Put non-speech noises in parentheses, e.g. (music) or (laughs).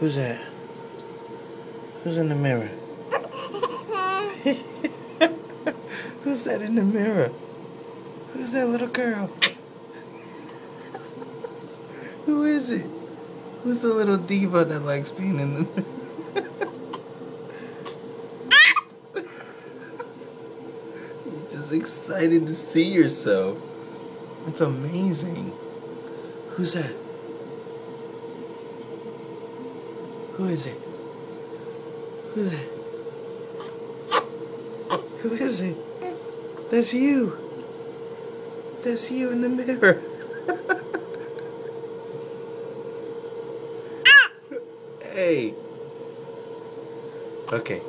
Who's that? Who's in the mirror? (laughs) Who's that in the mirror? Who's that little girl? (laughs) Who is it? Who's the little diva that likes being in the mirror? (laughs) You're just excited to see yourself. It's amazing. Who's that? Who is it? Who's that? Who is it? That's you. That's you in the mirror. (laughs) hey. Okay.